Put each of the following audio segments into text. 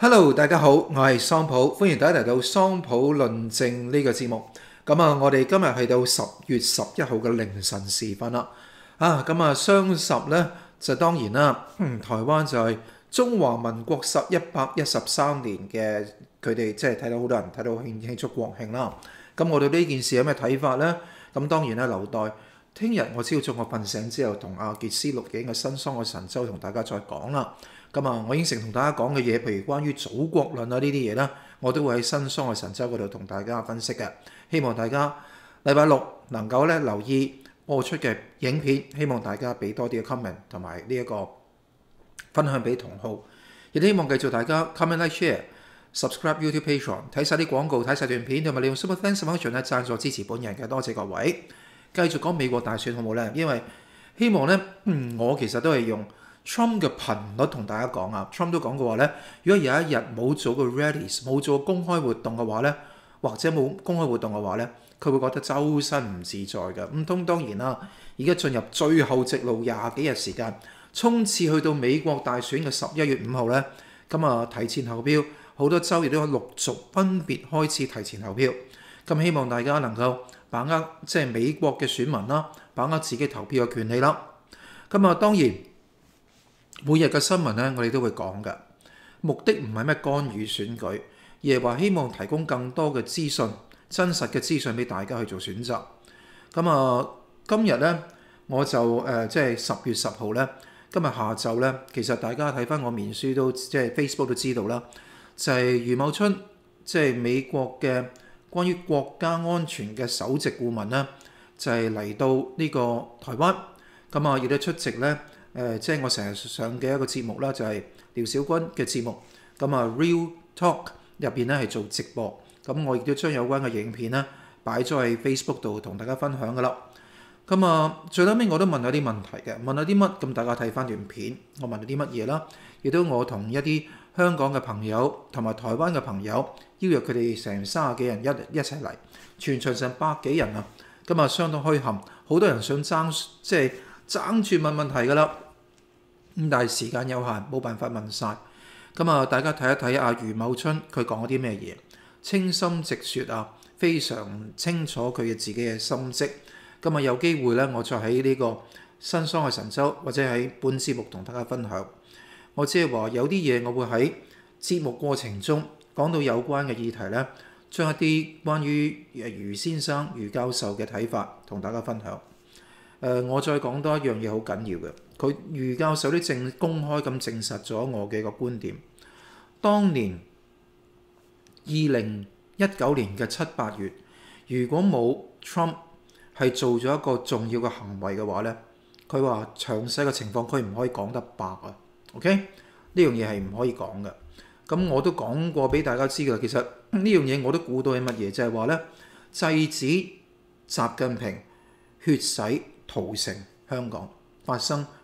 Hello，大家好，我係桑普，歡迎大家嚟到桑普論證呢個節目。咁啊，我哋今日去到十月十一號嘅凌晨時分啦。啊，咁啊，雙十呢，就當然啦，嗯，台灣就係中華民國十一百一十三年嘅，佢哋即係睇到好多人睇到慶慶祝國慶啦。咁我對呢件事有咩睇法呢？咁當然啦，留待聽日我朝早我瞓醒之後，同阿傑斯錄影嘅新桑嘅神州同大家再講啦。咁啊，我應承同大家講嘅嘢，譬如關於祖國論啊呢啲嘢啦，我都會喺新桑嘅神州嗰度同大家分析嘅。希望大家禮拜六能夠咧留意播出嘅影片，希望大家俾多啲嘅 comment 同埋呢一個分享俾同好，亦都希望繼續大家 comment like share subscribe YouTube Patreon 睇晒啲廣告，睇晒段片，同埋利用 Super Thanks function 咧贊助支持本人嘅，多謝各位。繼續講美國大選好冇咧？因為希望咧，我其實都係用 Trump 嘅頻率同大家講啊。Trump 都講過話咧，如果有一日冇做個 rallies，冇做公開活動嘅話咧，或者冇公開活動嘅話咧，佢會覺得周身唔自在嘅。唔通當然啦，而家進入最後直路廿幾日時間，衝刺去到美國大選嘅十一月五號咧，咁啊提前投票，好多州亦都陸續分別開始提前投票。咁希望大家能夠把握即係美國嘅選民啦，把握自己投票嘅權利啦。咁啊，當然每日嘅新聞咧，我哋都會講嘅，目的唔係咩干預選舉，而係話希望提供更多嘅資訊、真實嘅資訊俾大家去做選擇。咁啊，今日咧我就誒即係十月十號咧，今日下晝咧，其實大家睇翻我面書都即係 Facebook 都知道啦，就係余茂春即係美國嘅關於國家安全嘅首席顧問咧，就係嚟到呢個台灣，咁啊亦都出席咧。誒，即係我成日上嘅一個節目啦，就係廖小軍嘅節目。咁啊，Real Talk 入邊咧係做直播。咁我亦都將有關嘅影片咧擺咗喺 Facebook 度同大家分享噶啦。咁啊，最後尾我都問咗啲問題嘅，問咗啲乜？咁大家睇翻段片，我問咗啲乜嘢啦？亦都我同一啲香港嘅朋友同埋台灣嘅朋友邀約佢哋成三十幾人一一齊嚟，全場成百幾人啊！咁啊，相當虛冚，好多人想爭，即係爭住問問題噶啦。咁但係時間有限，冇辦法問晒。咁啊，大家睇一睇阿余茂春佢講咗啲咩嘢，清心直説啊，非常清楚佢嘅自己嘅心跡。咁啊，有機會咧，我再喺呢個新桑嘅神州或者喺本節目同大家分享。我只係話有啲嘢我會喺節目過程中講到有關嘅議題咧，將一啲關於余先生、余教授嘅睇法同大家分享。誒、我再講多一樣嘢好緊要嘅。佢余教授都正公開咁證實咗我嘅個觀點。當年二零一九年嘅七八月，如果冇 Trump 係做咗一個重要嘅行為嘅話咧，佢話詳細嘅情況佢唔可以講得白啊。OK，呢樣嘢係唔可以講嘅。咁我都講過俾大家知㗎。其實呢樣嘢我都估到係乜嘢，就係話咧制止習近平血洗屠城香港。發生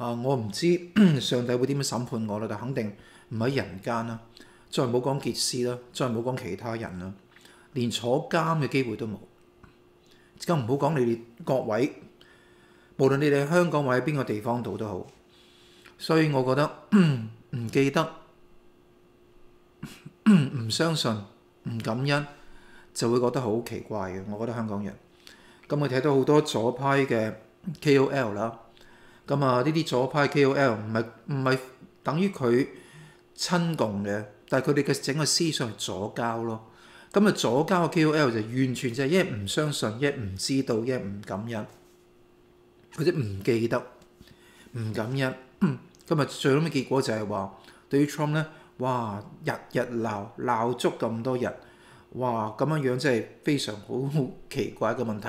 啊！我唔知 上帝會點樣審判我啦，但肯定唔喺人間啦。再唔好講傑斯啦，再唔好講其他人啦，連坐監嘅機會都冇。更唔好講你哋各位，無論你哋喺香港或者邊個地方度都好。所以我覺得 唔記得、唔相信、唔感恩，就會覺得好奇怪嘅。我覺得香港人咁，我睇到好多左派嘅 KOL 啦。咁啊！呢啲左派 KOL 唔係唔係等於佢親共嘅，但係佢哋嘅整個思想係左交咯。咁啊，左交嘅 KOL 就完全就係一唔相信，一唔知道，一唔感恩，或者唔記得，唔感恩。咁啊，最後嘅結果就係話，對於 Trump 咧，哇，日日鬧鬧足咁多日，哇，咁樣樣真係非常好奇怪嘅問題。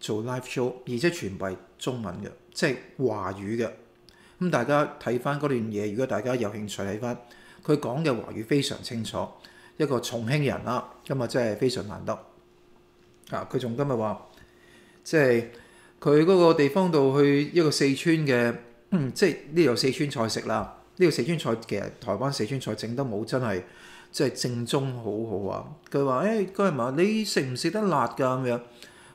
做 live show，而且全部係中文嘅，即係華語嘅。咁大家睇翻嗰段嘢，如果大家有興趣睇翻，佢講嘅華語非常清楚，一個重慶人啦，今日真係非常難得。啊，佢仲今日話，即係佢嗰個地方度去一個四川嘅，即係呢度四川菜食啦。呢個四川菜其實台灣四川菜整得冇真係即係正宗好好啊。佢話：誒佢係話你食唔食得辣㗎咁樣？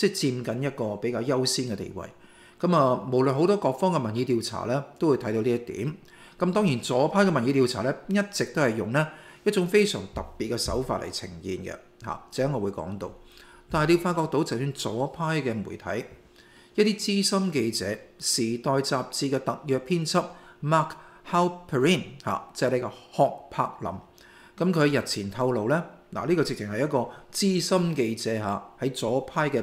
即係佔緊一個比較優先嘅地位。咁啊，無論好多各方嘅民意調查咧，都會睇到呢一點。咁當然左派嘅民意調查咧，一直都係用咧一種非常特別嘅手法嚟呈現嘅嚇，這我會講到。但係你發覺到，就算左派嘅媒體，一啲資深記者，《時代》雜誌嘅特約編輯 Mark Halperin 嚇，即係呢個霍柏林。咁佢日前透露咧，嗱、呢個直情係一個資深記者嚇，喺左派嘅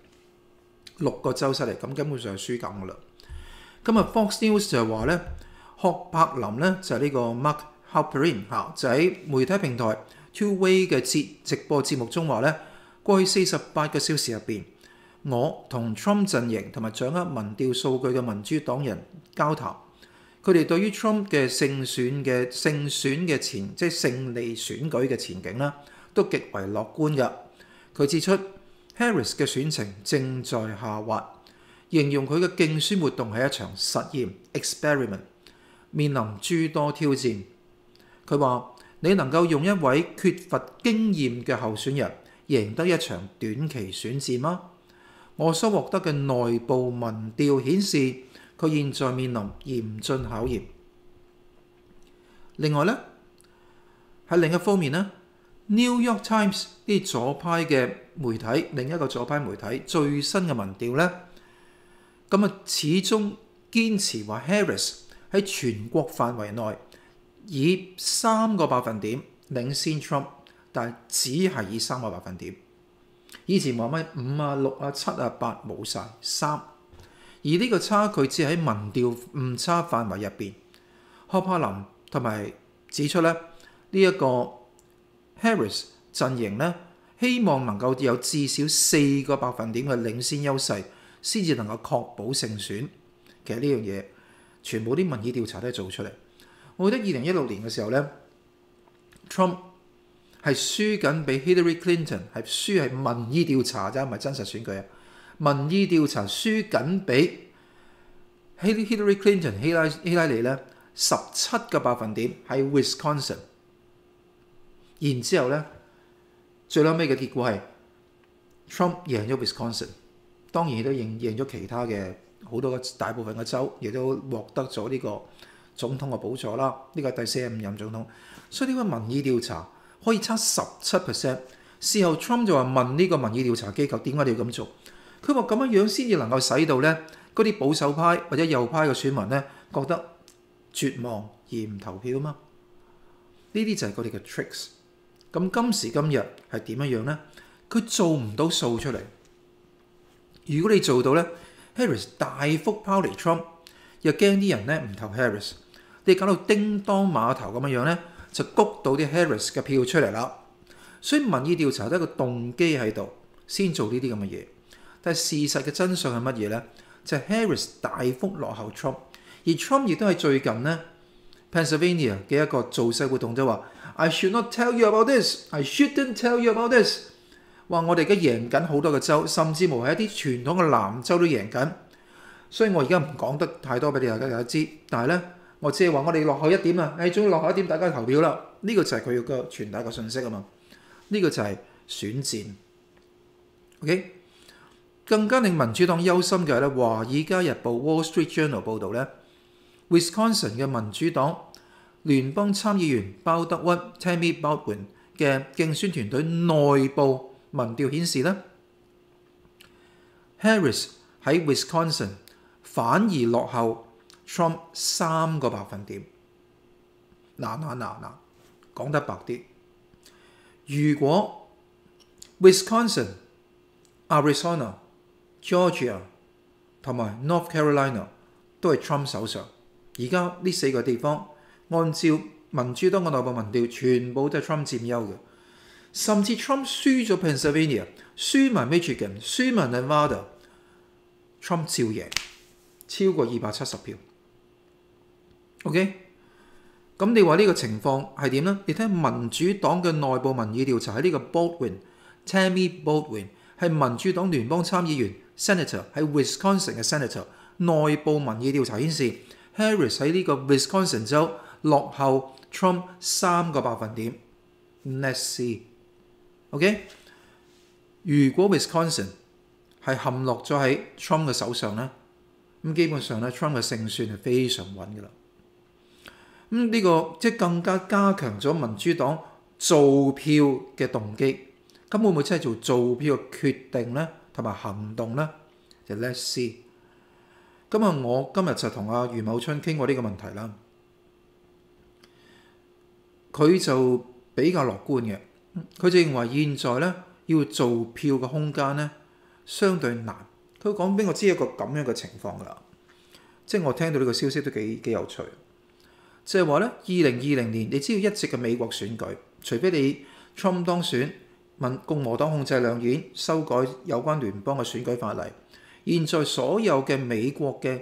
六個州失嚟，咁根本上係輸緊噶啦。今日 Fox News 就話咧，霍柏林咧就係呢個 Mark。Halperin 嚇就喺媒體平台 Two Way 嘅節直播節目中話咧，過去四十八個小時入邊，我同 Trump 陣營同埋掌握民調數據嘅民主黨人交談，佢哋對於 Trump 嘅勝選嘅勝選嘅前即係勝利選舉嘅前景啦，都極為樂觀嘅。佢指出 Harris 嘅選情正在下滑，形容佢嘅競選活動係一場實驗 experiment，面臨諸多挑戰。佢話：你能夠用一位缺乏經驗嘅候選人贏得一場短期選戰嗎？我所獲得嘅內部民調顯示，佢現在面臨嚴峻考驗。另外呢，喺另一方面呢，《New York Times》啲左派嘅媒體，另一個左派媒體最新嘅民調呢，咁啊始終堅持話 Harris 喺全國範圍內，以三個百分點領先 Trump，但只係以三個百分點。以前話咩五啊、六啊、七啊、八冇晒三，而呢個差距只喺民調誤差範圍入邊。霍柏林同埋指出咧，呢、一個 Harris 陣營咧，希望能夠有至少四個百分點嘅領先優勢，先至能夠確保勝選。其實呢樣嘢全部啲民意調查都係做出嚟。我覺得二零一六年嘅時候咧，Trump 係輸緊俾 Hillary Clinton，係輸係民意調查咋，唔係真實選舉啊！民意調查輸緊俾 Hillary Clinton 希拉希拉里咧十七個百分點喺 Wisconsin，然之後咧最後尾嘅結果係 Trump 贏咗 Wisconsin，當然亦都贏贏咗其他嘅好多個大部分嘅州，亦都獲得咗呢個。總統嘅補助啦，呢個係第四十五任總統，所以呢個民意調查可以差十七 percent。事後 Trump 就話問呢個民意調查機構點解你要咁做？佢話咁樣樣先至能夠使到咧嗰啲保守派或者右派嘅選民咧覺得絕望而唔投票嘛。呢啲就係佢哋嘅 tricks。咁今時今日係點樣樣咧？佢做唔到數出嚟。如果你做到咧，Harris 大幅拋離 Trump。又驚啲人咧唔投 Harris，你搞到叮當碼頭咁樣樣咧，就谷到啲 Harris 嘅票出嚟啦。所以民意調查都係一個動機喺度，先做呢啲咁嘅嘢。但係事實嘅真相係乜嘢呢？就係、Harris 大幅落後 Trump，而 Trump 亦都係最近呢 Pennsylvania 嘅一個造勢活動就話：I should not tell you about this，I shouldn't tell you about this。話我哋而家贏緊好多個州，甚至乎係一啲傳統嘅南州都贏緊。所以我而家唔講得太多俾你大家大家知，但係咧，我只係話我哋落後一點啊！誒，終於落後一點，大家投票啦！呢、個就係佢要嘅傳達嘅信息啊嘛！呢、個就係選戰。OK，更加令民主黨憂心嘅係咧，《華爾街日報》（Wall Street Journal） 報導咧，Wisconsin 嘅民主黨聯邦參議員鮑德溫 （Tammy Baldwin） 嘅競選團隊內部民調顯示咧，Harris 喺 Wisconsin，反而落後 Trump 三個百分點。嗱嗱嗱嗱，講得白啲，如果 Wisconsin、Arizona、Georgia 同埋 North Carolina 都係 Trump 手上，而家呢四個地方按照民主黨嘅內部民調，全部都係 Trump 佔優嘅，甚至 Trump 輸咗 Pennsylvania、輸埋 Michigan、輸埋 Nevada，Trump 照贏。超過二百七十票，OK？咁你話呢個情況係點呢？你睇民主黨嘅內部民意調查喺呢個 Baldwin，Tammy Baldwin 係民主黨聯邦參議員 Senator 喺 Wisconsin 嘅 Senator，內部民意調查顯示 Harris 喺呢個 Wisconsin 州落後 Trump 三個百分點。Let's see，OK？如果 Wisconsin 係陷落咗喺 Trump 嘅手上呢？咁基本上咧，Trump 嘅勝算係非常穩嘅啦。咁呢個即係更加加強咗民主黨造票嘅動機。咁會唔會真係做造票嘅決定咧，同埋行動咧？就 Let's see。咁啊，我今日就同阿余某春傾過呢個問題啦。佢就比較樂觀嘅，佢就認為現在咧要做票嘅空間咧相對難。佢講俾我知一個咁樣嘅情況㗎啦，即係我聽到呢個消息都幾幾有趣。即係話咧，二零二零年你知道一直嘅美國選舉，除非你 Trump 當選，民共和黨控制兩院，修改有關聯邦嘅選舉法例，現在所有嘅美國嘅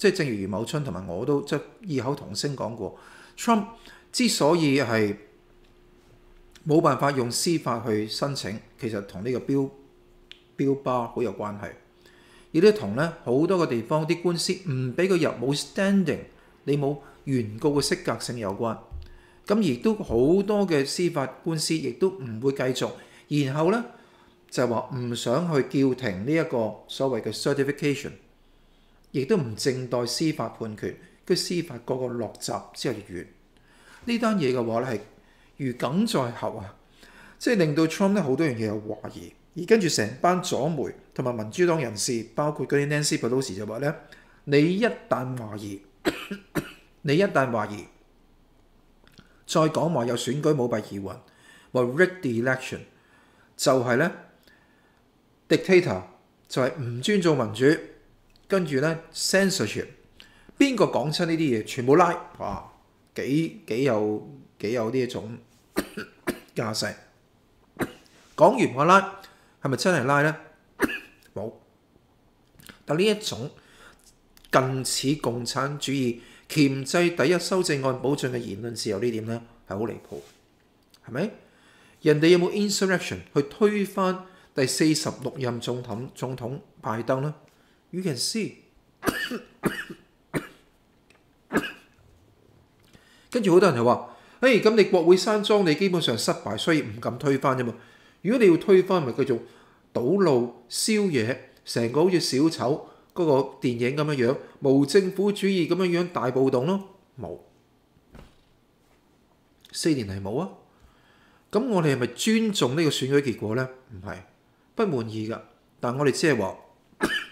即係正如余某春同埋我都即係異口同聲講過，Trump 之所以係冇辦法用司法去申請，其實同呢個標標巴好有關係。亦都同咧好多個地方啲官司唔俾佢入，冇 standing，你冇原告嘅適格性有關。咁亦都好多嘅司法官司亦都唔會繼續。然後咧就話唔想去叫停呢一個所謂嘅 certification，亦都唔靜待司法判決，佢司法嗰個落閘之後就完。呢單嘢嘅話咧係如梗在喉啊，即係令到 Trump 咧好多樣嘢有懷疑。而跟住成班左媒同埋民主黨人士，包括嗰啲 Nancy Pelosi 就話咧：你一旦懷疑，你一旦懷疑，再講話有選舉舞弊疑雲，話 rig the election 就係咧 dictator 就係唔尊重民主，跟住咧 censorship，邊個講出呢啲嘢，全部拉，哇！幾幾有幾有呢一種 架勢，講完我拉。係咪真係拉呢？冇。但呢一種近似共產主義鉗制第一修正案保障嘅言論自由呢點呢，係好離譜，係咪？人哋有冇 insurrection 去推翻第四十六任總統總統拜登呢？You can see。跟住好多人就話：誒，咁你國會山莊你基本上失敗，所以唔敢推翻啫嘛。如果你要推翻，咪叫做堵路、燒嘢，成個好似小丑嗰個電影咁樣樣，無政府主義咁樣樣大暴動咯，冇四年嚟冇啊。咁我哋係咪尊重呢個選舉結果呢？唔係，不滿意㗎，但我哋只係話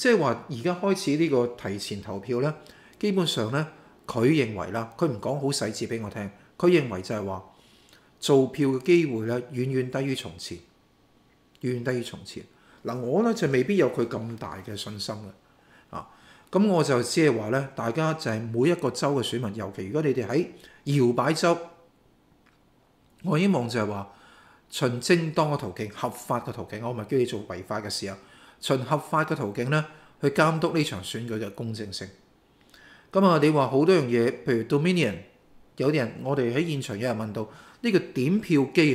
即係話而家開始呢個提前投票咧，基本上咧，佢認為啦，佢唔講好細節俾我聽，佢認為就係話做票嘅機會咧，遠遠低於從前，遠遠低於從前。嗱，我咧就未必有佢咁大嘅信心嘅，啊，咁我就只係話咧，大家就係每一個州嘅選民，尤其如果你哋喺搖擺州，我希望就係話循正當嘅途徑、合法嘅途徑，我唔係叫你做違法嘅事啊，循合法嘅途徑咧去監督呢場選舉嘅公正性。咁啊，你話好多樣嘢，譬如 Dominion，有啲人我哋喺現場有人問到呢個點票機，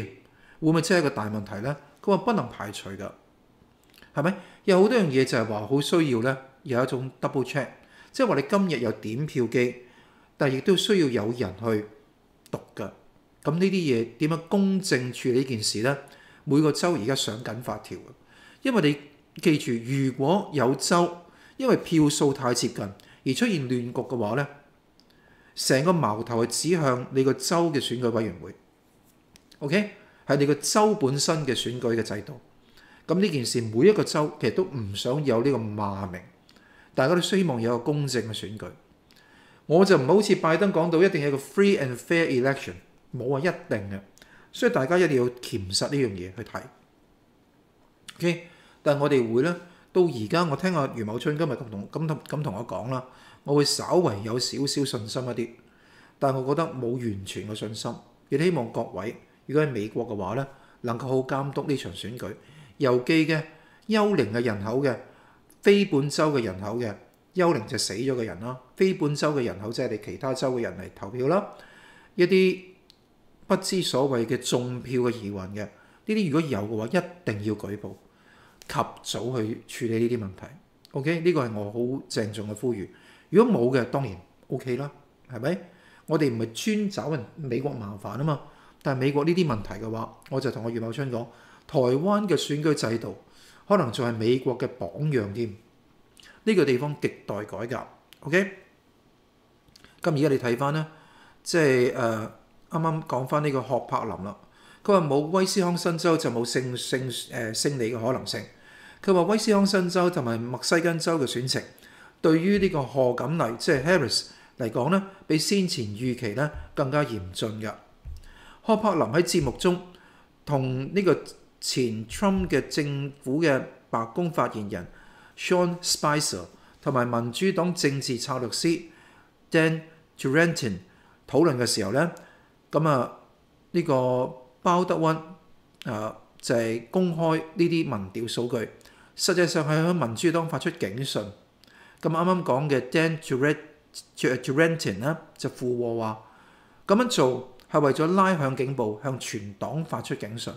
會唔會真係一個大問題咧？佢話不能排除㗎。係咪有好多樣嘢就係話好需要咧？有一種 double check，即係話你今日有點票機，但亦都需要有人去讀㗎。咁呢啲嘢點樣公正處理呢件事咧？每個州而家上緊法條，因為你記住，如果有州因為票數太接近而出現亂局嘅話咧，成個矛頭係指向你個州嘅選舉委員會。OK，係你個州本身嘅選舉嘅制度。咁呢件事每一個州其實都唔想有呢個罵名，大家都希望有個公正嘅選舉。我就唔好似拜登講到一定係個 free and fair election，冇話一定嘅，所以大家一定要鉗實呢樣嘢去睇。OK，但係我哋會咧，到而家我聽阿余茂春今日咁同咁同咁同我講啦，我會稍為有少少信心一啲，但係我覺得冇完全嘅信心。亦希望各位如果喺美國嘅話咧，能夠好監督呢場選舉。郵寄嘅幽靈嘅人口嘅非本州嘅人口嘅幽靈就死咗嘅人啦，非本州嘅人口即係你其他州嘅人嚟投票啦，一啲不知所謂嘅中票嘅疑雲嘅呢啲，如果有嘅話，一定要舉報，及早去處理呢啲問題。OK，呢個係我好鄭重嘅呼籲。如果冇嘅，當然 OK 啦，係咪？我哋唔係專找人美國麻煩啊嘛，但係美國呢啲問題嘅話，我就同我余茂春講。台灣嘅選舉制度可能仲係美國嘅榜樣添，呢個地方亟待改革。OK，咁而家你睇翻咧，即係誒啱啱講翻呢個霍柏林啦。佢話冇威斯康辛州就冇勝勝誒勝利嘅可能性。佢話威斯康辛州同埋墨西根州嘅選情對於呢個賀錦麗即係 Harris 嚟講咧，比先前預期咧更加嚴峻嘅。柯柏林喺節目中同呢個前 Trump 嘅政府嘅白宮發言人 Sean Spicer 同埋民主黨政治策略師 Dan Durentin 討論嘅時候咧，咁啊呢個鮑德溫啊就係公開呢啲民調數據，實際上係向民主黨發出警訊。咁啱啱講嘅 Dan Durentin 咧就附和話，咁樣做係為咗拉響警報，向全黨發出警訊。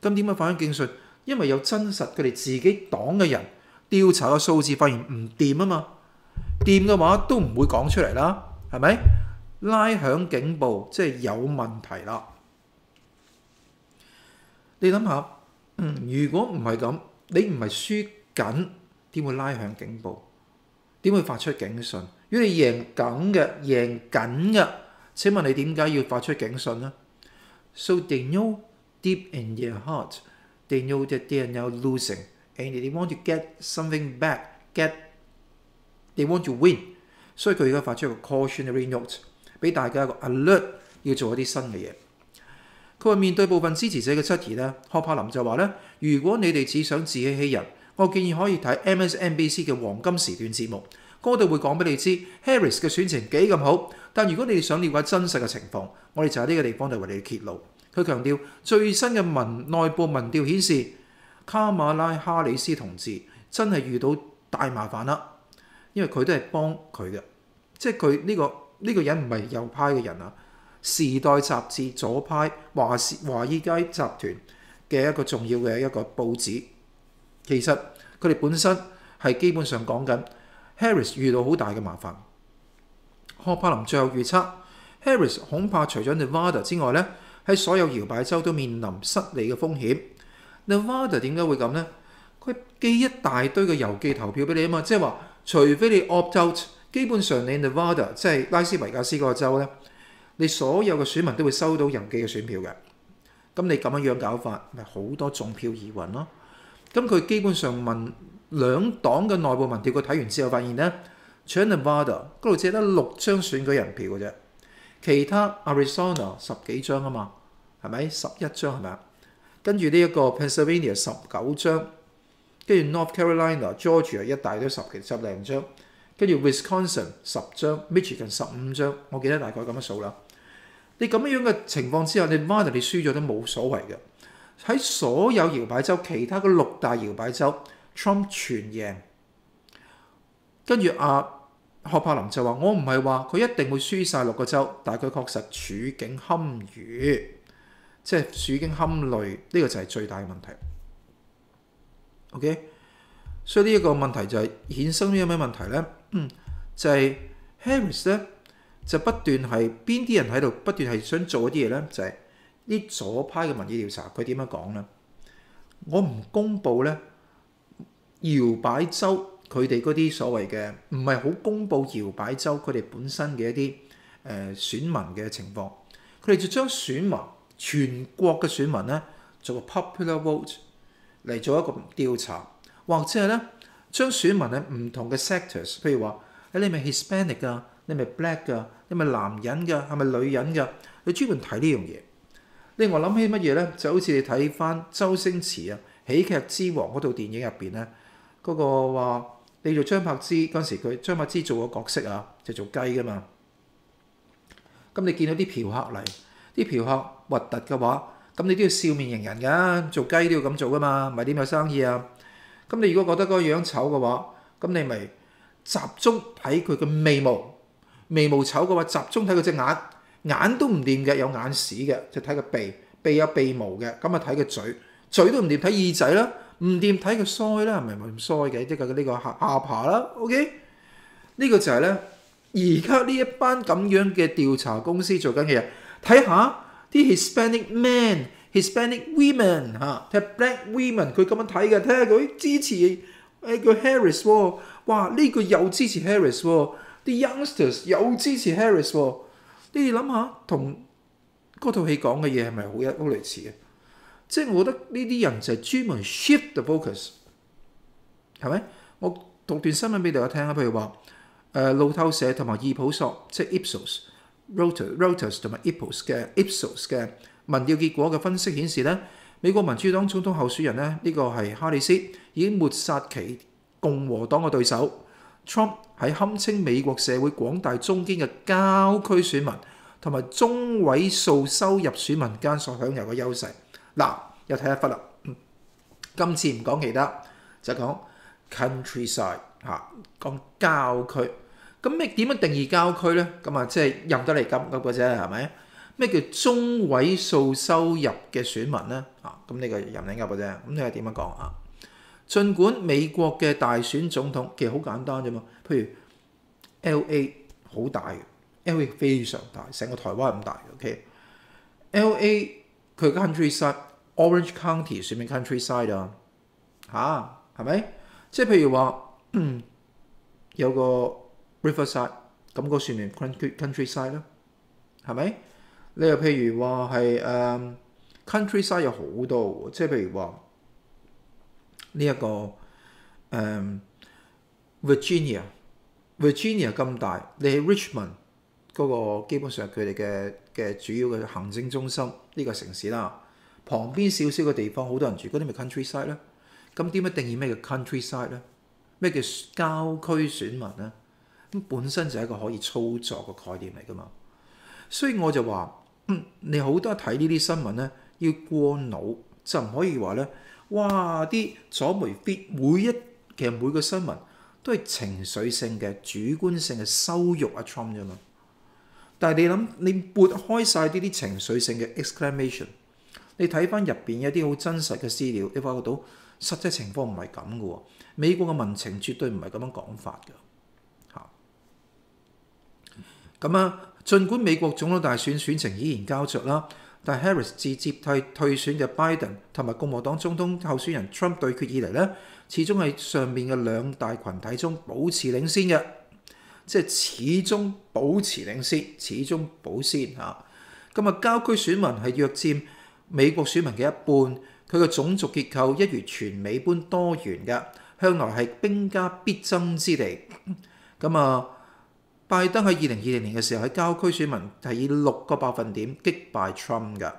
咁點解反映警訊？因為有真實佢哋自己黨嘅人調查嘅數字，發現唔掂啊嘛，掂嘅話都唔會講出嚟啦，係咪？拉響警報，即係有問題啦。你諗下，如果唔係咁，你唔係輸緊，點會拉響警報？點會發出警訊？如果你贏緊嘅，贏緊嘅，請問你點解要發出警訊呢？So they know. Deep in their heart, they know that they are now losing, and they want to get something back. Get, they want to win. 所以佢而家發出一個 cautionary note，俾大家一個 alert，要做一啲新嘅嘢。佢話面對部分支持者嘅質疑咧，霍柏林就話咧：如果你哋只想自欺欺人，我建議可以睇 MSNBC 嘅黃金時段節目，嗰度會講俾你知 Harris 嘅選情幾咁好。但如果你哋想了解真實嘅情況，我哋就喺呢個地方度為你揭露。佢強調最新嘅民內部民調顯示，卡馬拉哈里斯同志真係遇到大麻煩啦，因為佢都係幫佢嘅，即係佢呢個呢、呢個人唔係右派嘅人啊。時代雜誌左派華士華爾街集團嘅一個重要嘅一個報紙，其實佢哋本身係基本上講緊 Harris 遇到好大嘅麻煩。柯柏林最後預測 Harris 恐怕除咗 Nevada 之外咧，喺所有搖擺州都面臨失利嘅風險。Nevada 點解會咁呢？佢寄一大堆嘅郵寄投票俾你啊嘛，即係話除非你 opt out，基本上你 Nevada 即係拉斯維加斯嗰個州咧，你所有嘅選民都會收到郵寄嘅選票嘅。咁你咁樣樣搞法，咪好多中票疑雲咯。咁佢基本上問兩黨嘅內部民調，佢睇完之後發現咧，除咗 Nevada 嗰度只得六張選舉人票嘅啫，其他 Arizona 十幾張啊嘛，係咪十一張係咪啊？跟住呢一個 Pennsylvania 十九張，跟住 North Carolina、Georgia 一大堆十幾十零張，跟住 Wisconsin 十張，Michigan 十五張，我記得大概咁樣數啦。你咁樣嘅情況之下，你 Nevada 你輸咗都冇所謂嘅。喺所有搖擺州，其他嘅六大搖擺州，Trump 全贏。跟住阿賀柏林就話：我唔係話佢一定會輸晒六個州，但係佢確實處境堪虞，即係處境堪累。呢、個就係最大嘅問題。OK，所以呢一個問題就係衍生咗咩問題咧？嗯，就係、Harris 咧。就不斷係邊啲人喺度不斷係想做一啲嘢咧，就係、是、啲左派嘅民意調查，佢點樣講咧？我唔公佈咧搖擺州佢哋嗰啲所謂嘅唔係好公佈搖擺州佢哋本身嘅一啲誒、呃、選民嘅情況，佢哋就將選民全國嘅選民咧做個 popular vote 嚟做一個調查，或者係咧將選民喺唔同嘅 sectors，譬如話誒你咪 Hispanic 啊？你咪 black 噶，你咪男人噶，係咪女人噶？你專門睇呢樣嘢。另外諗起乜嘢咧？就好似你睇翻周星馳啊，《喜劇之王》嗰套電影入邊咧，嗰、個話你做張柏芝嗰陣時，佢張柏芝做個角色啊，就做雞噶嘛。咁你見到啲嫖客嚟，啲嫖客核突嘅話，咁你都要笑面迎人㗎，做雞都要咁做噶嘛，唔係點有生意啊？咁你如果覺得嗰個樣醜嘅話，咁你咪集中睇佢嘅眉毛。眉毛醜嘅話，集中睇佢隻眼，眼都唔掂嘅，有眼屎嘅，就睇個鼻，鼻有鼻毛嘅，咁啊睇個嘴，嘴都唔掂，睇耳仔啦，唔掂睇個腮啦，係咪唔腮嘅？即係呢個下下巴啦，OK？呢個就係咧，而家呢一班咁樣嘅調查公司做緊嘅嘢，睇下啲 Hispanic man、Hispanic women 嚇，睇 Black women 佢咁樣睇嘅，睇下佢支持誒個 Harris 喎，哇呢個又支持 Harris 喎。啲 youngsters 有支持 Harris 喎，你哋諗下，同嗰套戲講嘅嘢係咪好一好類似嘅？即係我覺得呢啲人就係專門 shift the focus，係咪？我讀段新聞俾大家聽啊，譬如話誒路透社同埋易普索，即係 Ipsos、Reuters、Reuters 同埋 Ipsos 嘅 Ipsos 嘅民調結果嘅分析顯示咧，美國民主黨總統候選人咧，呢個係哈里斯已經抹殺其共和黨嘅對手。Trump 喺堪稱美國社會廣大中堅嘅郊區選民同埋中位數收入選民間所享有嘅優勢。嗱，又睇一忽啦。今次唔講其他，就講 countryside 嚇，講郊區。咁咩點樣定義郊區咧？咁啊，即係任得你咁嗰個啫，係咪？咩叫中位數收入嘅選民咧？啊，咁呢個任你噏嘅啫。咁你係點樣講啊？儘管美國嘅大選總統其實好簡單啫嘛，譬如 L.A. 好大嘅，L.A. 非常大，成個台灣咁大嘅。OK，L.A. 佢 countryside Orange County 算唔算 countryside 啊？嚇，係咪？即係譬如話有個 Riverside，咁個算唔算 countryside 咧？係咪？你又譬如話係誒 countryside 有好多喎，即係譬如話。呢一、個誒、Virginia，Virginia 咁大，你喺 Richmond 嗰個基本上佢哋嘅嘅主要嘅行政中心呢、個城市啦，旁邊少少嘅地方好多人住，嗰啲咪 countryside 咧？咁點樣定義咩叫 countryside 咧？咩叫郊區選民咧？咁本身就係一個可以操作嘅概念嚟噶嘛。所以我就話，你好多睇呢啲新聞咧，要過腦就唔可以話咧。哇！啲左媒 fit 每一其實每個新聞都係情緒性嘅、主觀性嘅羞辱阿 Trump 啫嘛。但係你諗，你撥開晒呢啲情緒性嘅 exclamation，你睇翻入邊一啲好真實嘅資料，你發覺到實際情況唔係咁嘅喎。美國嘅民情絕對唔係咁樣講法嘅嚇。咁啊，儘管美國總統大選選情依然膠着啦，但 Harris 自接替退選嘅 Biden 同埋共和黨總統候選人 Trump 對決以嚟咧，始終喺上面嘅兩大群體中保持領先嘅，即係始終保持領先，始終保先嚇。咁啊，郊區選民係約佔美國選民嘅一半，佢嘅種族結構一如全美般多元嘅，向來係兵家必爭之地。咁啊，拜登喺二零二零年嘅時候喺郊區選民係以六個百分點擊敗 Trump 嘅。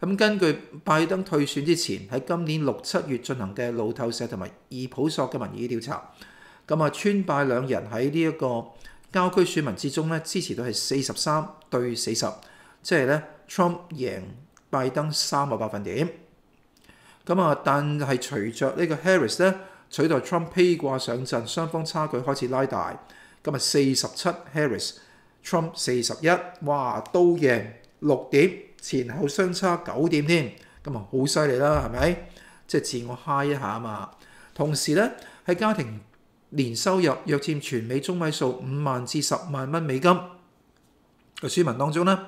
咁根據拜登退選之前喺今年六七月進行嘅路透社同埋易普索嘅民意調查，咁啊，川拜兩人喺呢一個郊區選民之中咧，支持度係四十三對四十，即係咧 Trump 贏拜登三個百分點。咁啊，但係隨着呢個 Harris 咧取代 Trump 披掛上陣，雙方差距開始拉大。今日四十七 Harris，Trump 四十一，哇，都贏六點。前後相差九點添，咁啊好犀利啦，係咪？即係自我嗨一下嘛。同時咧，喺家庭年收入約佔全美中位數五萬至十萬蚊美金嘅選民當中咧，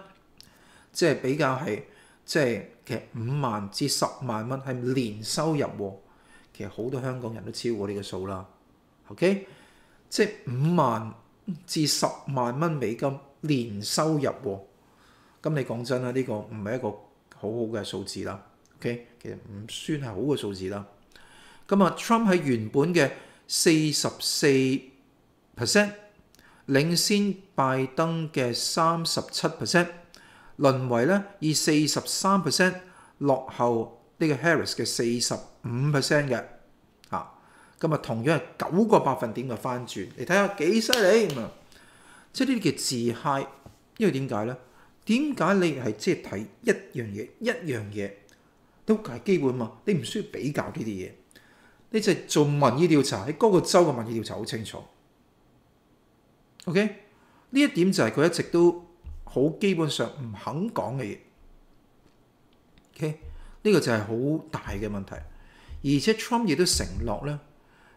即係比較係即係其實五萬至十萬蚊係年收入喎。其實好多香港人都超過呢個數啦。OK，即五萬至十萬蚊美金年收入喎。咁你講真啦，呢個唔係一個好好嘅數字啦。OK，其實唔算係好嘅數字啦。咁啊，Trump 喺原本嘅四十四 percent 領先拜登嘅三十七 percent，淪為咧以四十三 percent 落後呢個 Harris 嘅四十五 percent 嘅。咁啊，同樣係九個百分點嘅翻轉，你睇下幾犀利咁啊！即係呢啲叫自嗨，因為點解咧？點解你係即係睇一樣嘢一樣嘢都係基本嘛？你唔需要比較呢啲嘢，你就係做民意調查喺嗰個州嘅民意調查好清楚。OK，呢一點就係佢一直都好基本上唔肯講嘅嘢。OK，呢個就係好大嘅問題，而且 Trump 亦都承諾咧，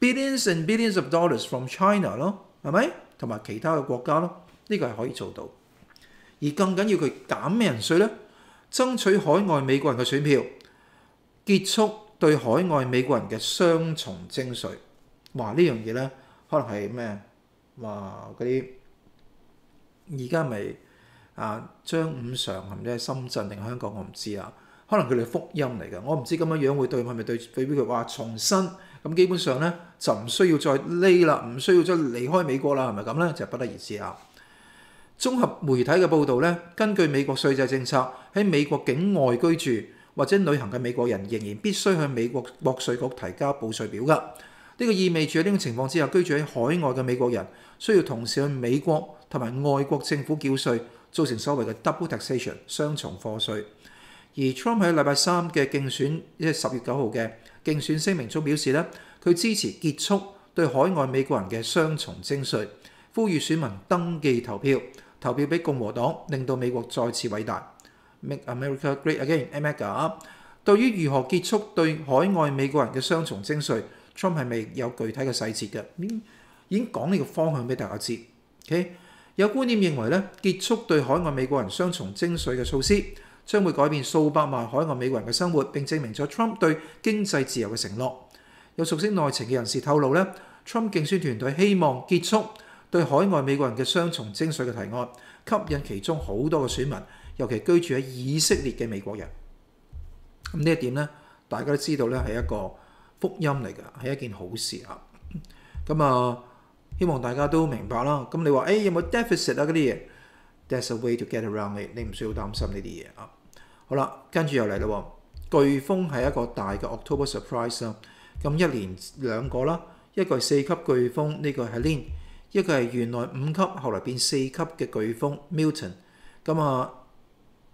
，billions and billions of dollars from China 咯，係咪？同埋其他嘅國家咯，呢個係可以做到。而更緊要佢減咩人稅咧？爭取海外美國人嘅選票，結束對海外美國人嘅雙重徵稅。話呢樣嘢咧，可能係咩？話嗰啲而家咪啊張五常係咪喺深圳定香港？我唔知啊。可能佢哋福音嚟嘅，我唔知咁樣樣會對係咪對對佢話重新咁基本上咧就唔需要再匿啦，唔需要再離開美國啦，係咪咁咧？就不得而知啊。綜合媒體嘅報導咧，根據美國稅制政策，喺美國境外居住或者旅行嘅美國人仍然必須向美國國稅局提交報稅表㗎。呢個意味住喺呢種情況之下，居住喺海外嘅美國人需要同時向美國同埋外國政府繳稅，造成所謂嘅 double taxation 雙重課稅。而 Trump 喺禮拜三嘅競選，即係十月九號嘅競選聲明中表示咧，佢支持結束對海外美國人嘅雙重徵稅，呼籲選民登記投票。投票俾共和黨，令到美國再次偉大，Make America Great Again，America。對於如何結束對海外美國人嘅雙重徵稅，Trump 係未有具體嘅細節嘅，已經講呢個方向俾大家知。OK，有觀點認為咧，結束對海外美國人雙重徵稅嘅措施，將會改變數百萬海外美國人嘅生活，並證明咗 Trump 對經濟自由嘅承諾。有熟悉內情嘅人士透露咧，Trump 競選團隊希望結束對海外美國人嘅雙重徵税嘅提案，吸引其中好多嘅選民，尤其居住喺以色列嘅美國人。咁呢一點咧，大家都知道咧係一個福音嚟㗎，係一件好事啊。咁啊，希望大家都明白啦。咁你話誒、有冇 deficit 啊嗰啲嘢？There's a way to get around it。你唔需要擔心呢啲嘢啊。好啦，跟住又嚟啦。颶風係一個大嘅 October surprise 啦。咁一連兩個啦，一個係四級颶風，呢個係 Helene；一個係原來五級，後來變四級嘅颶風 Milton。咁啊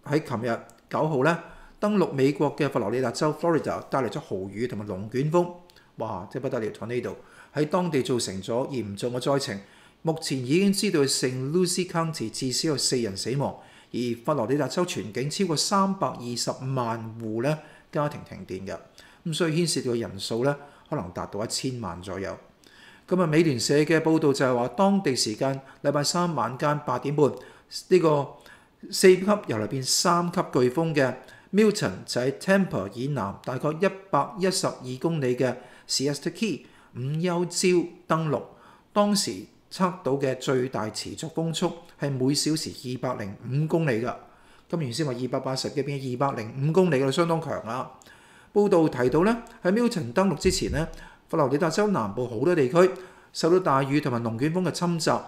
喺琴日九號咧，登陸美國嘅佛羅里達州 Florida，帶嚟咗豪雨同埋龍捲風，哇！即係不得了，喺呢度喺當地造成咗嚴重嘅災情。目前已經知道聖 Lucy County 至少有四人死亡，而佛羅里達州全境超過三百二十萬戶咧家庭停電嘅，咁所以牽涉到嘅人數咧可能達到一千萬左右。咁啊，美聯社嘅報導就係話，當地時間禮拜三晚間八點半，呢個四級由嚟變三級颶風嘅 Milton 就喺 Tampa 以南大概一百一十二公里嘅 Siesta Key 午休朝登陸，當時測到嘅最大持續風速係每小時二百零五公里㗎。咁原先話二百八十嘅變二百零五公里嘅，相當強啦。報道提到咧，喺 Milton 登陸之前咧，佛羅里達州南部好多地區受到大雨同埋龍捲風嘅侵襲。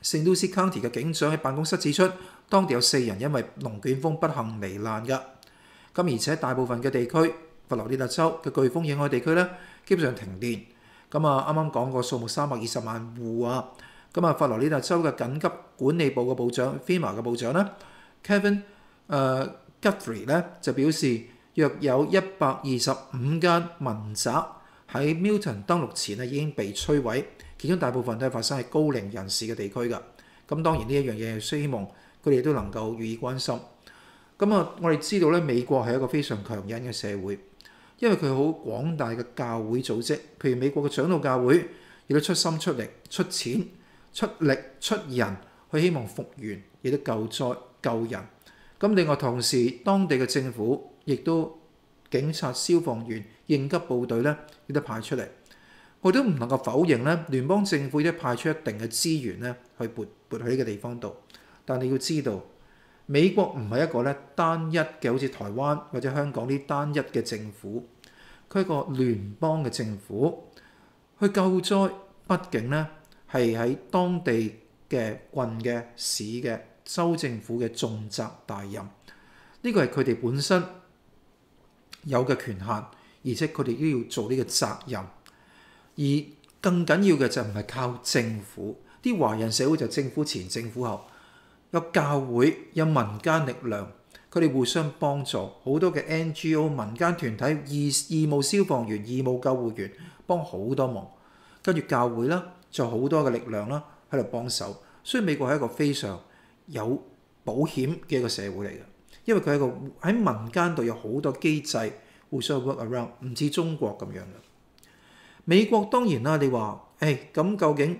聖路易 County 嘅警長喺辦公室指出，當地有四人因為龍捲風不幸罹難㗎。咁而且大部分嘅地區，佛羅里達州嘅颶風影響地區咧，基本上停電。咁啊，啱啱講過數目三百二十萬戶啊。咁啊，佛羅里達州嘅緊急管理部嘅部長 FEMA 嘅部長咧，Kevin 誒 Guthrie 咧就表示，約有一百二十五間民宅喺 Milton 登陸前咧已經被摧毀，其中大部分都係發生喺高齡人士嘅地區㗎。咁當然呢一樣嘢係希望佢哋都能夠予以關心。咁啊，我哋知道咧，美國係一個非常強韌嘅社會，因為佢好廣大嘅教會組織，譬如美國嘅長老教會亦都出心出力、出錢、出力、出人去希望復原，亦都救災救人。咁另外同時，當地嘅政府亦都警察、消防員、應急部隊咧，亦都派出嚟。我都唔能夠否認咧，聯邦政府亦都派出一定嘅資源咧，去撥撥去呢個地方度。但你要知道，美國唔係一個咧單一嘅，好似台灣或者香港呢單一嘅政府，佢係一個聯邦嘅政府去救災。畢竟咧係喺當地嘅郡嘅市嘅州政府嘅重責大任，呢個係佢哋本身有嘅權限，而且佢哋都要做呢個責任。而更緊要嘅就唔係靠政府，啲華人社會就政府前政府後，有教會有民間力量，佢哋互相幫助，好多嘅 NGO 民間團體、義義務消防員、義務救護員幫好多忙，跟住教會啦，就好多嘅力量啦喺度幫手。所以美國係一個非常有保險嘅一個社會嚟嘅，因為佢係個喺民間度有好多機制互相 work around，唔似中國咁樣嘅。美國當然啦，你話誒咁究竟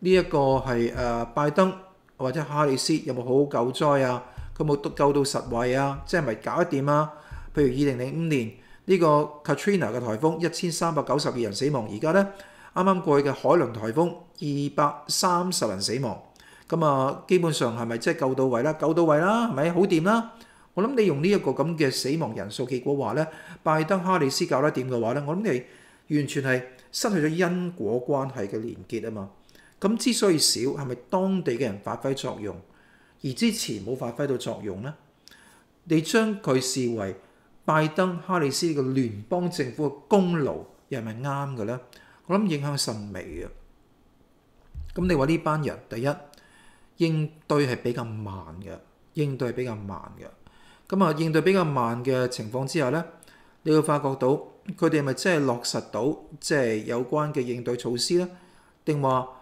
呢一個係誒拜登或者哈里斯有冇好好救災啊？佢冇救到實惠啊？即係咪搞得掂啊？譬如二零零五年呢個 Katrina 嘅颱風一千三百九十二人死亡，而家咧啱啱過去嘅海倫颱風二百三十人死亡，咁啊基本上係咪即係救到位啦？救到位啦，係咪好掂啦？我諗你用呢一個咁嘅死亡人數結果話咧，拜登哈里斯搞得掂嘅話咧，我諗你完全係。失去咗因果關係嘅連結啊嘛，咁之所以少，係咪當地嘅人發揮作用，而之前冇發揮到作用呢？你將佢視為拜登哈里斯嘅聯邦政府嘅功勞，又係咪啱嘅咧？我諗影響甚微嘅。咁你話呢班人第一應對係比較慢嘅，應對係比較慢嘅。咁啊，應對比較慢嘅情況之下咧，你會發覺到。佢哋係咪真係落實到即係有關嘅應對措施咧？定話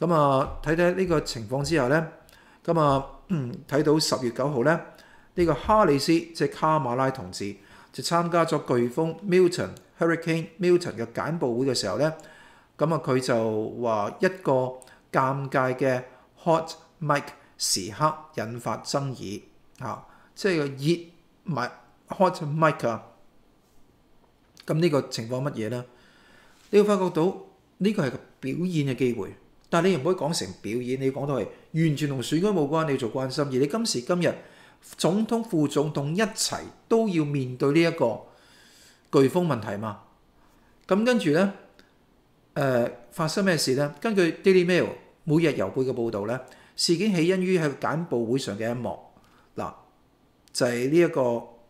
咁啊，睇睇呢個情況之下咧，咁啊 睇到十月九號咧，呢個哈里斯即係卡馬拉同志就參加咗颶風 Milton Hurricane Milton 嘅簡報會嘅時候咧，咁啊佢就話一個尷尬嘅 hot mic 時刻引發爭議啊，即係個熱麥 hot mic 啊！咁呢個情況乜嘢呢？你要發覺到呢個係個表演嘅機會，但你唔可以講成表演，你講到係完全同選舉冇關，你做關心。而你今時今日總統、副總統一齊都要面對呢一個颶風問題嘛？咁跟住呢，誒、呃、發生咩事呢？根據 Daily Mail 每日郵報嘅報導呢，事件起因於喺簡報會上嘅一幕。嗱，就係呢一個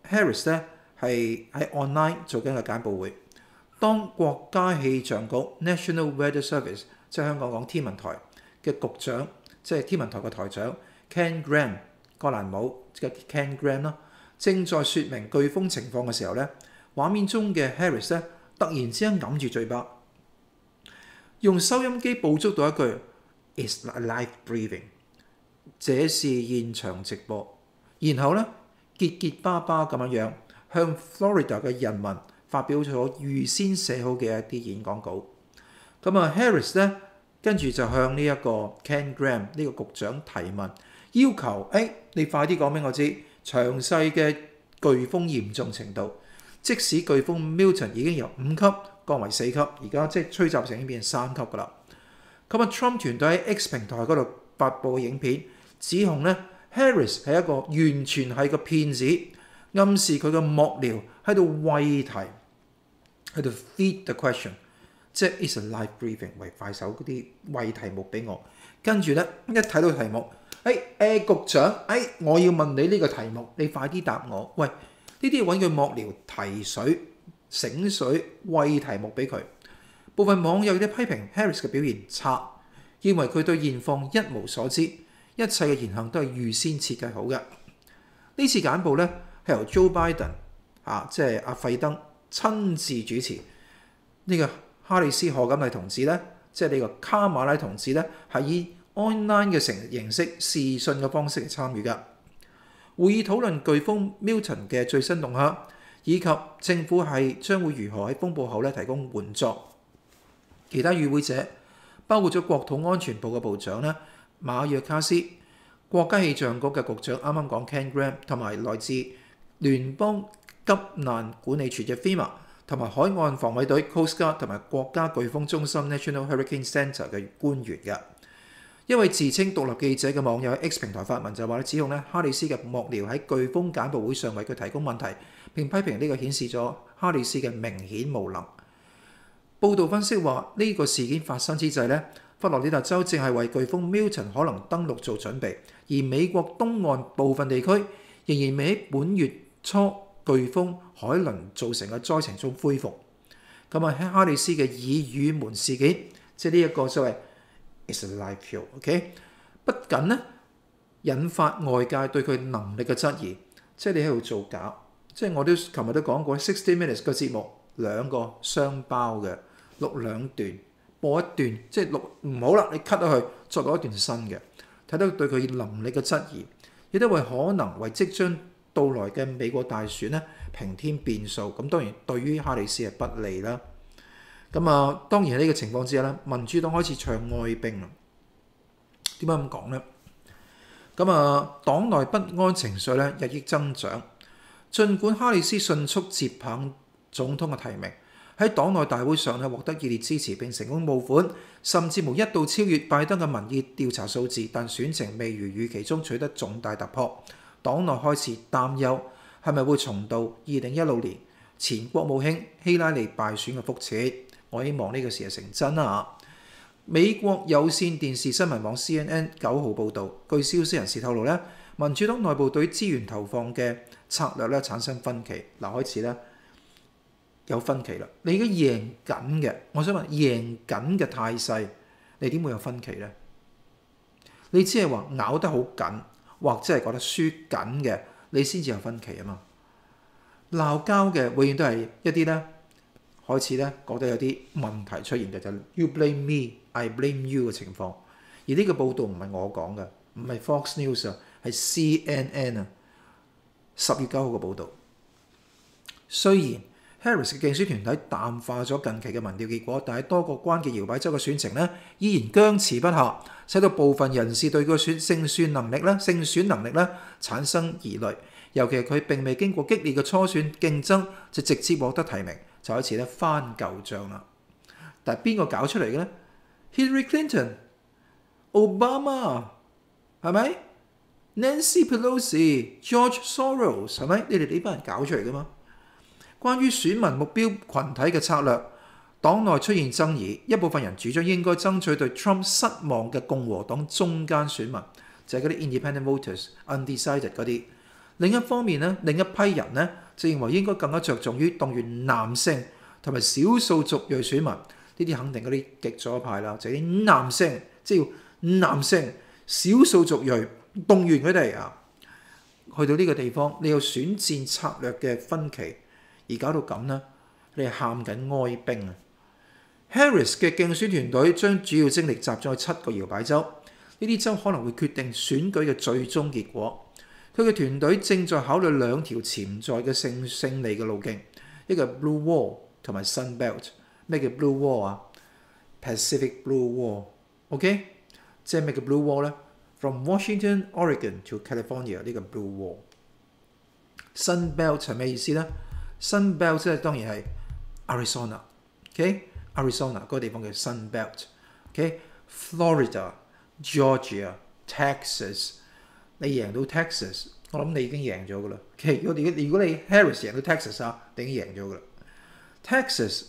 Harris 咧，係喺 online 做緊個簡報會。當國家氣象局 National Weather Service 即係香港講天文台嘅局長，即係天文台嘅台長 Ken Graham 葛蘭姆嘅 Ken Graham 啦，正在説明颶風情況嘅時候咧，畫面中嘅 Harris 咧突然之間揞住嘴巴，用收音機捕捉到一句 Is live breathing，這是現場直播。然後咧結結巴巴咁樣樣向 Florida 嘅人民發表咗預先寫好嘅一啲演講稿。咁啊，Harris 咧跟住就向呢一個 Ken Graham 呢個局長提問，要求誒、你快啲講俾我知詳細嘅颶風嚴重程度。即使颶風 Milton 已經由五級降為四級，而家即係吹襲成已經變成三級噶啦。咁啊，Trump 團隊喺 X 平台嗰度發布嘅影片指控咧。Harris 係一個完全係個騙子，暗示佢嘅幕僚喺度餵題，喺度 feed the question，即係 is a live briefing，為快手嗰啲餵題目俾我。跟住咧一睇到題目，誒、哎、誒局長，誒、我要問你呢個題目，你快啲答我。喂，呢啲要揾佢幕僚提水醒水餵題目俾佢。部分網友亦都批評 Harris 嘅表現差，認為佢對現況一無所知。一切嘅言行都係預先設計好嘅。呢次簡報咧係由 Joe Biden 啊，即係阿費登親自主持。呢、個哈里斯何錦麗同志咧，即係呢個卡馬拉同志咧，係以 online 嘅成形式視訊嘅方式嚟參與㗎。會議討論颶風 Milton 嘅最新動向，以及政府係將會如何喺風暴後咧提供援助。其他與會者包括咗國土安全部嘅部長咧。馬約卡斯、國家氣象局嘅局長啱啱講 Ken Graham，同埋來自聯邦急難管理處嘅 FEMA，同埋海岸防衛隊 Coast Guard 同埋國家颶風中心 （NationalHurricaneCenter） 嘅官員嘅。一位自稱獨立記者嘅網友喺 X 平台發文就話咧，指控咧哈里斯嘅幕僚喺颶風簡報會上為佢提供問題，並批評呢個顯示咗哈里斯嘅明顯無能。報道分析話呢個事件發生之際咧。佛羅里達州正係為颶風 Milton 可能登陸做準備，而美國東岸部分地區仍然未喺本月初颶風海倫造成嘅災情中恢復。咁啊，喺哈里斯嘅耳語門事件，即係呢一個所謂 is a live show，OK？不僅呢引發外界對佢能力嘅質疑，即係你喺度造假，即係我都琴日都講過，Sixty Minutes 個節目兩個雙包嘅錄兩段。播一段，即係錄唔好啦，你 cut 咗佢，作到一段新嘅，睇到對佢能力嘅質疑，亦都會可能為即將到來嘅美國大選咧平添變數。咁當然對於哈里斯係不利啦。咁啊，當然喺呢個情況之下咧，民主黨開始唱哀兵啦。點解咁講咧？咁啊，黨內不安情緒咧日益增長。儘管哈里斯迅速接棒總統嘅提名。喺黨內大會上咧獲得熱烈支持並成功募款，甚至無一度超越拜登嘅民意調查數字，但選情未如預期中取得重大突破。黨內開始擔憂係咪會重蹈二零一六年前國務卿希拉里敗選嘅覆轍。我希望呢個事係成真啊！美國有線電視新聞網 CNN 九號報導，據消息人士透露咧，民主黨內部對資源投放嘅策略咧產生分歧。嗱，開始咧。有分歧啦！你而家贏緊嘅，我想問贏緊嘅態勢，你點會有分歧呢？你只係話咬得好緊，或者係覺得輸緊嘅，你先至有分歧啊嘛！鬧交嘅永遠都係一啲咧開始咧覺得有啲問題出現嘅，就係 You blame me, I blame you 嘅情況。而呢個報導唔係我講嘅，唔係 Fox News 啊，係 CNN 啊，十月九號嘅報導。雖然 Harris 嘅競選團體淡化咗近期嘅民調結果，但係多個關鍵搖擺州嘅選情咧依然僵持不下，使到部分人士對佢選勝算能力咧勝選能力咧產生疑慮。尤其係佢並未經過激烈嘅初選競爭就直接獲得提名，就開始咧翻舊帳啦。但係邊個搞出嚟嘅咧？Hillary Clinton、Obama 係咪？Nancy Pelosi、George Soros 係咪？你哋呢班人搞出嚟噶嘛？關於選民目標群體嘅策略，黨內出現爭議，一部分人主張應該爭取對 Trump 失望嘅共和黨中間選民，就係嗰啲 independent voters、undecided 嗰啲。另一方面咧，另一批人咧就認為應該更加着重於動員男性同埋少數族裔選民，呢啲肯定嗰啲極左派啦，就係啲男性，即係要男性少數族裔動員佢哋啊。去到呢個地方，你有選戰策略嘅分歧，而搞到咁呢，你係喊緊哀兵啊！Harris 嘅競選團隊將主要精力集中喺七個搖擺州，呢啲州可能會決定選舉嘅最終結果。佢嘅團隊正在考慮兩條潛在嘅勝勝利嘅路徑，一個 Blue Wall 同埋 Sun Belt。咩叫 Blue Wall 啊？Pacific Blue Wall，OK？即係咩叫 Blue Wall 咧？From Washington, Oregon to California 呢個 Blue Wall。Sun Belt 係咩意思咧？Sun Belt 即係當然係 Arizona，OK？Arizona 嗰個地方叫 Sun Belt，OK？Florida、Georgia、Texas。你贏到 Texas，我諗你已經贏咗噶啦。OK，如果如果你 Harris 贏到 Texas 啊，你已經贏咗噶啦。Texas、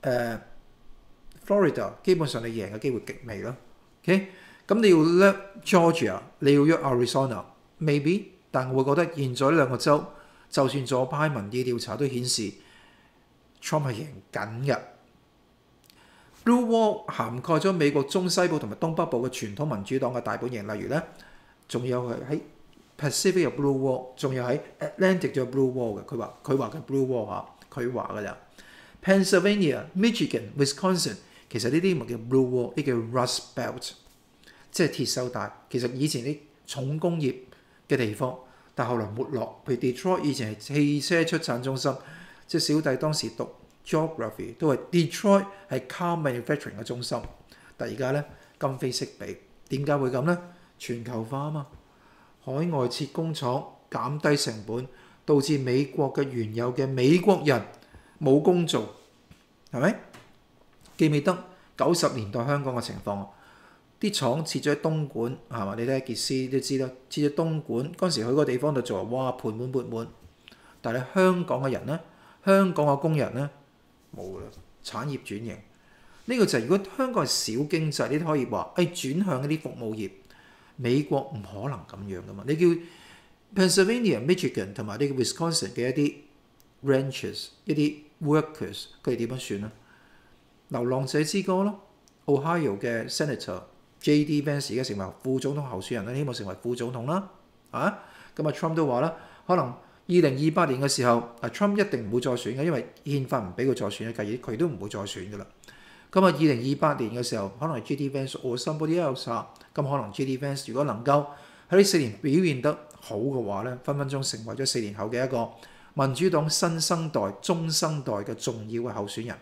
誒 Florida 基本上你贏嘅機會極微咯。OK，咁你要約 Georgia，你要約 Arizona，maybe，但我會覺得現在呢兩個州，就算左派民意調查都顯示 Trump 係贏緊嘅。Blue Wall 涵蓋咗美國中西部同埋東北部嘅傳統民主黨嘅大本營，例如咧。仲有係喺 Pacific 有 Blue Wall，仲有喺 Atlantic 有 Blue Wall 嘅。佢話佢話嘅 Blue Wall 嚇，佢話㗎咋。Pennsylvania、Michigan、Wisconsin 其實呢啲唔係叫 Blue Wall，呢叫 Rust Belt，即係鐵鏽帶。其實以前啲重工業嘅地方，但後來沒落。譬如 Detroit 以前係汽車出產中心，即係小弟當時讀 geography 都係 Detroit 係 car manufacturing 嘅中心。但而家咧今非昔比，點解會咁咧？全球化啊嘛，海外設工廠減低成本，導致美國嘅原有嘅美國人冇工做，係咪？記唔記得九十年代香港嘅情況？啲廠設咗喺東莞，係嘛？你睇傑斯都知啦，設咗東莞嗰陣時去嗰個地方度做，哇，盆滿缽滿。但係香港嘅人咧，香港嘅工人咧冇啦，產業轉型。呢個就係如果香港係小經濟，你都可以話誒轉向一啲服務業。美國唔可能咁樣噶嘛？你叫 Pennsylvania、Michigan 同埋呢個 Wisconsin 嘅一啲 ranchers、一啲 workers，佢哋點樣算啊？流浪者之歌咯，Ohio 嘅 Senator J.D. Vance 而家成為副總統候選人啦，希望成為副總統啦。啊，咁啊 Trump 都話啦，可能二零二八年嘅時候，啊 Trump 一定唔會再選嘅，因為憲法唔俾佢再選嘅，繼而佢都唔會再選噶啦。咁啊，二零二八年嘅時候，可能 J.D. Vance or somebody else。咁可能 J.D. Vance 如果能夠喺呢四年表現得好嘅話咧，分分鐘成為咗四年後嘅一個民主黨新生代、中生代嘅重要嘅候選人。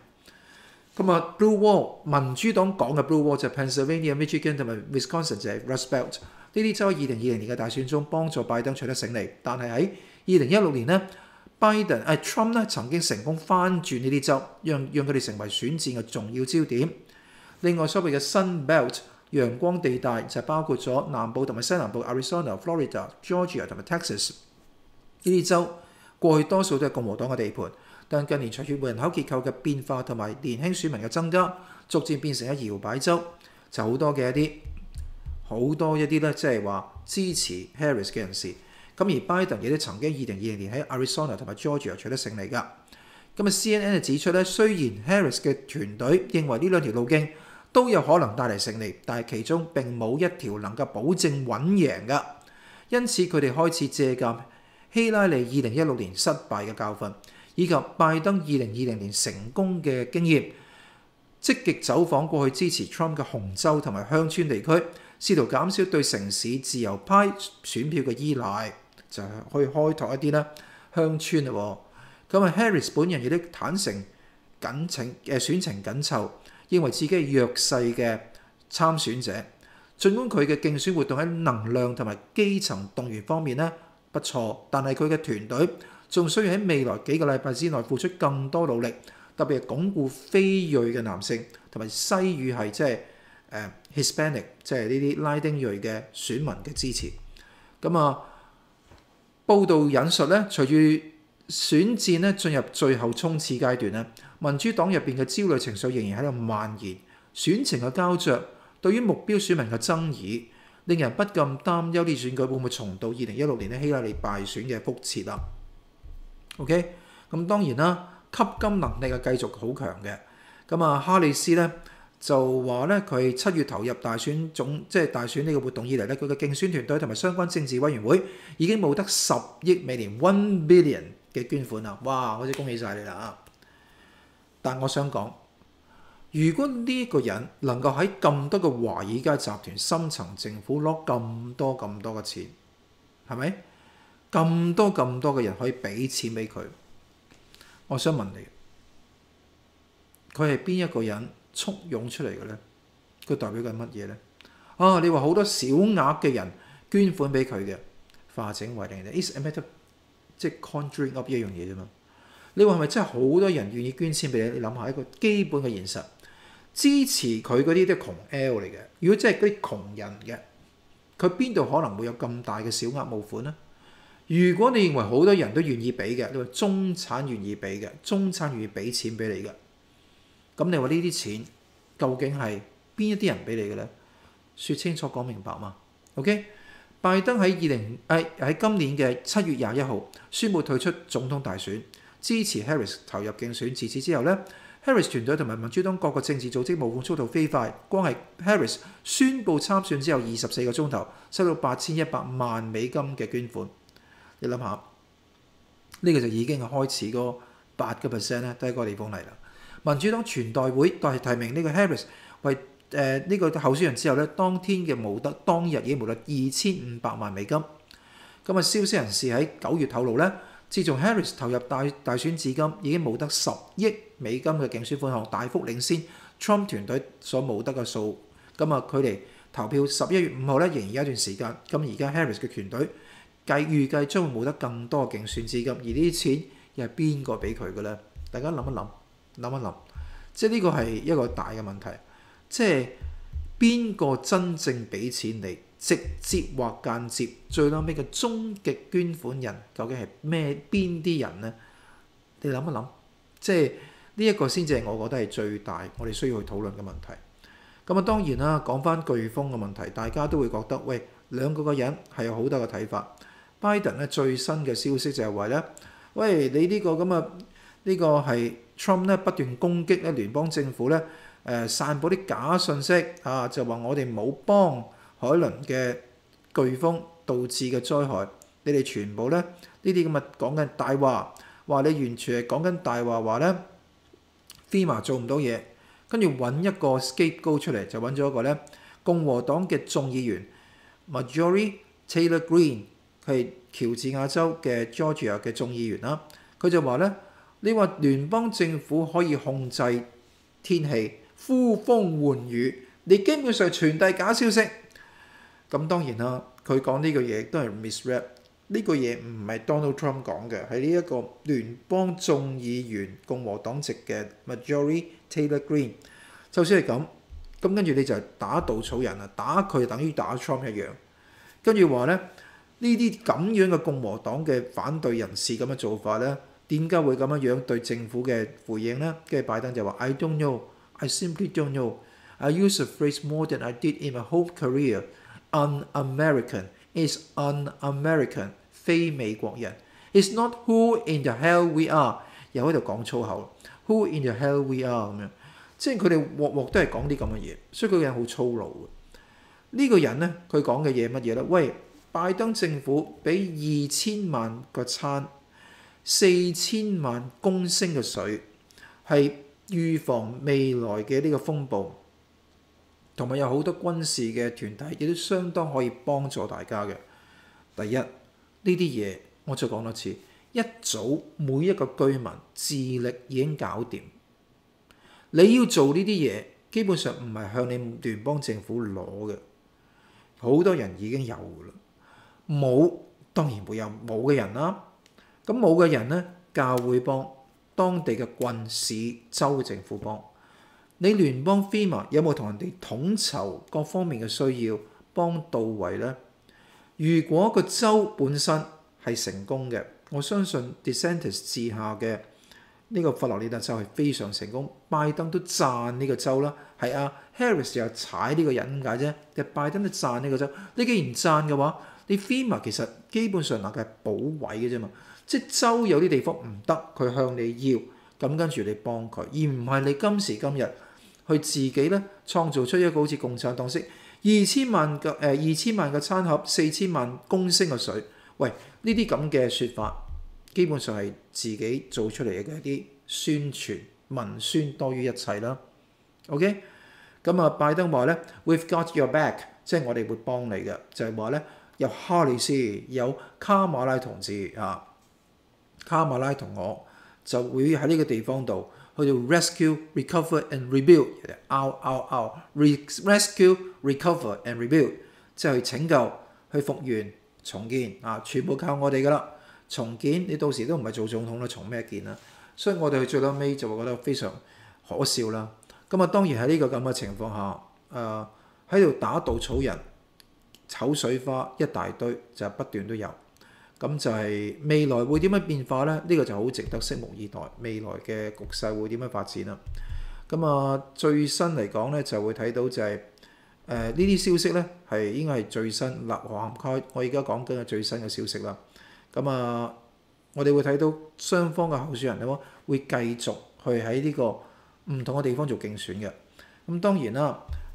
咁啊，Blue Wall 民主黨講嘅 Blue Wall 就係 Pennsylvania、Michigan 同埋 Wisconsin 就係 Rust Belt 呢啲州喺二零二零年嘅大選中幫助拜登取得勝利，但係喺二零一六年呢。拜登誒 Trump 咧曾經成功翻轉呢啲州，讓讓佢哋成為選戰嘅重要焦點。另外所謂嘅 Sun Belt 陽光地帶就包括咗南部同埋西南部 Arizona、Florida、Georgia 同埋 Texas 呢啲州，過去多數都係共和黨嘅地盤，但近年隨住人口結構嘅變化同埋年輕選民嘅增加，逐漸變成一搖擺州，就好多嘅一啲好多一啲咧，即係話支持 Harris 嘅人士。咁而拜登亦都曾經二零二零年喺 Arizona 同埋 Georgia 取得勝利㗎。咁啊，CNN 就指出咧，雖然 Harris 嘅團隊認為呢兩條路徑都有可能帶嚟勝利，但係其中並冇一條能夠保證穩贏㗎。因此佢哋開始借鑑希拉里二零一六年失敗嘅教訓，以及拜登二零二零年成功嘅經驗，積極走訪過去支持 Trump 嘅紅州同埋鄉村地區，試圖減少對城市自由派選票嘅依賴。就係可以開拓一啲咧鄉村嘞。咁啊，Harris 本人亦都坦誠緊情誒選情緊湊，認為自己係弱勢嘅參選者。儘管佢嘅競選活動喺能量同埋基層動員方面咧不錯，但係佢嘅團隊仲需要喺未來幾個禮拜之內付出更多努力，特別係鞏固非裔嘅男性同埋西語系即係誒 Hispanic 即係呢啲拉丁裔嘅選民嘅支持。咁啊，報道引述咧，隨住選戰咧進入最後衝刺階段咧，民主黨入邊嘅焦慮情緒仍然喺度蔓延，選情嘅膠着，對於目標選民嘅爭議。令人不禁擔憂，呢選舉會唔會重蹈二零一六年咧希拉里敗選嘅覆轍啦？OK，咁當然啦，吸金能力係繼續好強嘅。咁啊，哈里斯咧就話咧，佢七月投入大選總即係大選呢個活動以嚟咧，佢嘅競選團隊同埋相關政治委員會已經冇得十億美元 （one billion） 嘅捐款啦！哇，我真恭喜晒你啦啊！但我想講。如果呢個人能夠喺咁多個華爾街集團深層政府攞咁多咁多嘅錢，係咪咁多咁多嘅人可以俾錢俾佢？我想問你，佢係邊一個人簇擁出嚟嘅咧？佢代表緊乜嘢咧？啊，你話好多小額嘅人捐款俾佢嘅，化整為零嘅，is a matter 即係 conjuring up 一樣嘢啫嘛。你話係咪真係好多人願意捐錢俾你？你諗下一個基本嘅現實。支持佢嗰啲都係窮 L 嚟嘅。如果真係嗰啲窮人嘅，佢邊度可能會有咁大嘅小額募款咧？如果你認為好多人都願意俾嘅，你話中產願意俾嘅，中產願意俾錢俾你嘅，咁你話呢啲錢究竟係邊一啲人俾你嘅咧？説清楚講明白嘛？OK，拜登喺二零喺今年嘅七月廿一號宣布退出總統大選，支持 Harris 投入競選。自此之後咧。Harris 團隊同埋民主黨各個政治組織募款速度飛快，光係 Harris 宣布參選之後二十四個鐘頭，收到八千一百萬美金嘅捐款。你諗下，呢個就已經係開始嗰八個 percent 咧，都係個地方嚟啦。民主黨全代會代提名呢個 Harris 為誒呢個候選人之後咧，當天嘅募得當日已經冇得二千五百萬美金。咁啊，消息人士喺九月透露咧。自從 Harris 投入大大選至今，已經冇得十億美金嘅競選款項，大幅領先 Trump 團隊所募得嘅數。咁啊，距離投票十一月五號咧，仍然有一段時間。咁而家 Harris 嘅團隊計預計將會冇得更多競選資金，而呢啲錢又係邊個俾佢嘅咧？大家諗一諗，諗一諗，即係呢個係一個大嘅問題，即係邊個真正俾錢你？直接或間接，最後尾嘅終極捐款人究竟係咩？邊啲人呢？你諗一諗，即係呢一個先至係我覺得係最大，我哋需要去討論嘅問題。咁啊，當然啦，講翻颶風嘅問題，大家都會覺得，喂，兩個個人係有好多嘅睇法。拜登咧最新嘅消息就係話咧，喂，你呢個咁啊，呢個係 Trump 咧不斷攻擊咧聯邦政府咧，誒散佈啲假信息啊，就話我哋冇幫。海倫嘅颶風導致嘅災害，你哋全部咧呢啲咁嘅講緊大話，話你完全係講緊大話，話咧 FEMA 做唔到嘢，跟住揾一個 scapego 出嚟，就揾咗一個咧共和黨嘅眾議員 Marjorie Taylor Greene，係喬治亞州嘅 Georgia 嘅眾議員啦。佢就話咧，你話聯邦政府可以控制天氣，呼風喚雨，你基本上傳遞假消息。咁當然啦，佢講呢個嘢都係 misread。呢個嘢唔係 Donald Trump 講嘅，係呢一個聯邦眾議員共和黨籍嘅 Majority Taylor Green。就算係咁，咁跟住你就打稻草人啊，打佢等於打 Trump 一樣。跟住話咧，呢啲咁樣嘅共和黨嘅反對人士咁嘅做法咧，點解會咁樣樣對政府嘅回應咧？跟住拜登就話：I don't know, I simply don't know. I use the phrase more than I did in my whole career. Un-American is un-American，非美國人。It's not who in the hell we are，又喺度講粗口。Who in the hell we are 咁樣，即係佢哋鑊鑊都係講啲咁嘅嘢，所以佢個人好粗魯嘅。呢個人咧，佢講嘅嘢乜嘢咧？喂，拜登政府俾二千萬個餐，四千萬公升嘅水，係預防未來嘅呢個風暴。同埋有好多軍事嘅團體，亦都相當可以幫助大家嘅。第一，呢啲嘢我再講多次，一早每一個居民自力已經搞掂。你要做呢啲嘢，基本上唔係向你聯邦政府攞嘅，好多人已經有啦。冇當然會有冇嘅人啦。咁冇嘅人咧，教會幫，當地嘅郡市州政府幫。你聯邦 FEMA 有冇同人哋統籌各方面嘅需要幫到位呢？如果個州本身係成功嘅，我相信 DeSantis 治下嘅呢個佛羅里達州係非常成功。拜登都讚呢個州啦，係啊，Harris 又踩呢個人解啫，但拜登都讚呢個州。你既然讚嘅話，你 FEMA 其實基本上能夠係補位嘅啫嘛，即係州有啲地方唔得，佢向你要，咁跟住你幫佢，而唔係你今時今日去自己咧創造出一個好似共產黨式二千萬嘅誒二千萬嘅餐盒，四千萬公升嘅水。喂，呢啲咁嘅説法，基本上係自己做出嚟嘅一啲宣傳文宣多於一切啦。OK，咁啊，拜登話咧，We've got your back，即係我哋會幫你嘅，就係話咧。有哈里斯，有卡馬拉同志啊，卡馬拉同我就會喺呢個地方度去到 rescue、recover and rebuild。out out out，rescue、recover and rebuild，即係去拯救、去復原、重建啊，全部靠我哋噶啦。重建你到時都唔係做總統啦，重咩建啦？所以我哋去最後尾就會覺得非常可笑啦。咁啊，當然喺呢個咁嘅情況下，誒喺度打稻草人。醜水花一大堆，就不斷都有，咁就係未來會點樣變化呢？呢個就好值得拭目以待，未來嘅局勢會點樣發展啦？咁啊，最新嚟講呢，就會睇到就係誒呢啲消息呢，係應該係最新立行開。我而家講緊嘅最新嘅消息啦。咁啊，我哋會睇到雙方嘅候選人咧，會繼續去喺呢個唔同嘅地方做競選嘅。咁當然啦。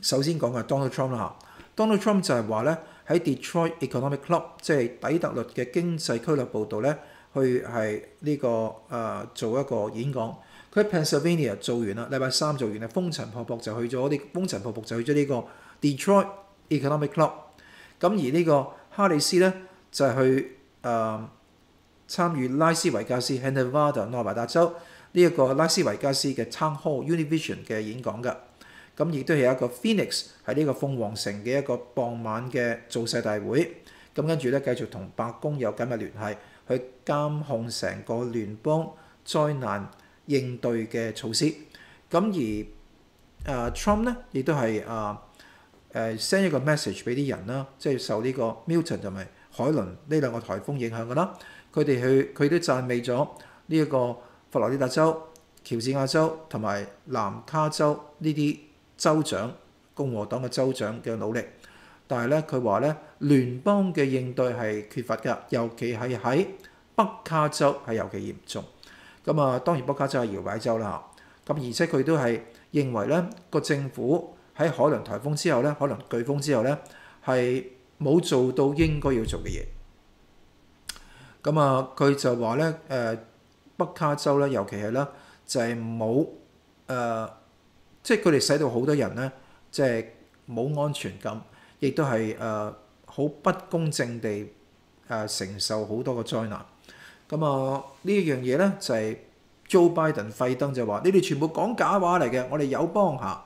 首先講嘅 Donald Trump 啦嚇，Donald Trump 就係話咧喺 Detroit Economic Club，即係底特律嘅經濟俱樂部度咧，去係呢、這個、做一個演講。佢喺 Pennsylvania 做完啦，禮拜三做完啦，風塵僕僕就去咗啲風塵僕僕就去咗呢個 Detroit Economic Club。咁而呢個哈里斯咧就係、去誒、呃、參與拉斯維加斯 Nevada 內華達州呢一個拉斯維加斯嘅 Town Hall Univision 嘅演講㗎。咁亦都係一個 Phoenix 喺呢個鳳凰城嘅一個傍晚嘅造勢大會。咁跟住咧繼續同白宮有緊密聯繫，去監控成個聯邦災難應對嘅措施。咁而誒 Trump 咧亦都係誒誒 send 一個 message 俾啲人啦，即係受呢個 Milton 同埋海倫呢兩個颱風影響㗎啦。佢哋去佢都讚美咗呢一個佛羅里達州、喬治亞州同埋南卡州呢啲。州長共和黨嘅州長嘅努力，但係咧佢話咧聯邦嘅應對係缺乏㗎，尤其係喺北卡州係尤其嚴重。咁啊，當然北卡州係搖擺州啦。咁而且佢都係認為咧個政府喺海倫颱風之後咧，海倫颶風之後咧係冇做到應該要做嘅嘢。咁啊，佢就話咧誒北卡州咧，尤其係咧就係冇誒。即係佢哋使到好多人咧，即係冇安全感，亦都係誒好不公正地誒、承受好多個災難。咁啊呢一樣嘢咧就係、Joe Biden 費登就話：你哋全部講假話嚟嘅，我哋有幫下。